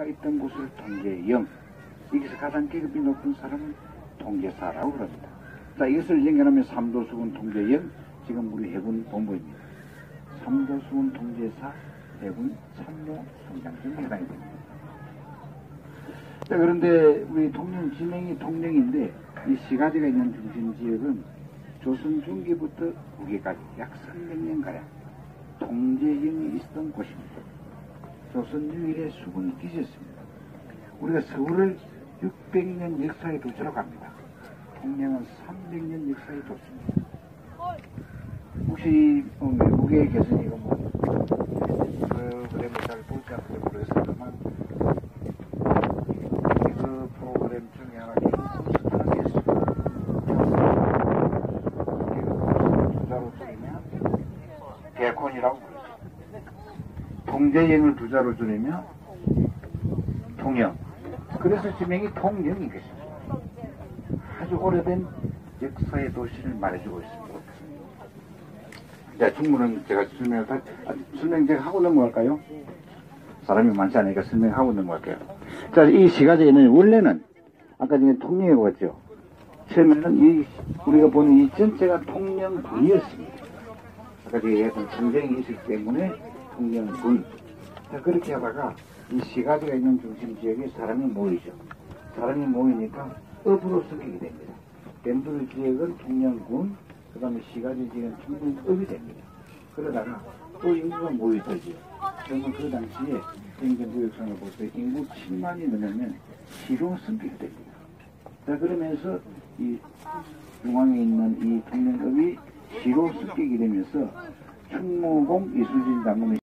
통제사가 있던 곳을 통제영. 여기서 가장 계급이 높은 사람은 통제사라고 그럽니다. 자, 이것을 연결하면 삼도수군 통제영, 지금 우리 해군 본부입니다. 삼도수군 통제사, 해군 참모 총장쯤 해당이 됩니다. 자, 그런데 우리 통영 진행이 통영인데 이 시가지가 있는 중심 지역은 조선 중기부터 후기까지 약 300년가량 통제영이 있었던 곳입니다. 조선 유일의 수군이 뒤졌습니다. 우리가 서울을 600년 역사의 도시로 갑니다. 통영은 300년 역사의 도시입니다. 혹시 어, 외국에 계시니까 뭐 프로그램을 잘 볼지 않을지 모르겠습니다만 그 프로그램 중에 하나 개콘이라고 통제영을 두자로 줄이면 통영. 그래서 지명이 통영인 것입니다. 아주 오래된 역사의 도시를 말해주고 있습니다. 자, 중문은 제가 설명을 다, 아, 설명 제가 하고 넘어갈까요? 사람이 많지 않으니까 설명하고 넘어갈게요. 자, 이 시가지는 원래는 아까 전에 통영이라고 했죠. 처음에는 이, 우리가 보는 이 전체가 통영군이었습니다. 아까 제가 얘기했던 전쟁이 있었기 때문에 자, 그렇게 하다가 이 시가지가 있는 중심 지역에 사람이 모이죠. 사람이 모이니까 업으로 섞이게 됩니다. 댐들 지역은 통영군, 그 다음에 시가지 지역은 충북업이 됩니다. 그러다가 또 인구가 모이더죠. 그러면 그 당시에 행정구역상을 볼 때 인구 7만이 넘으면 시로 섞이게 됩니다. 자, 그러면서 이 중앙에 있는 이 통영읍이 시로 섞이게 되면서 충무공 이수진 장군의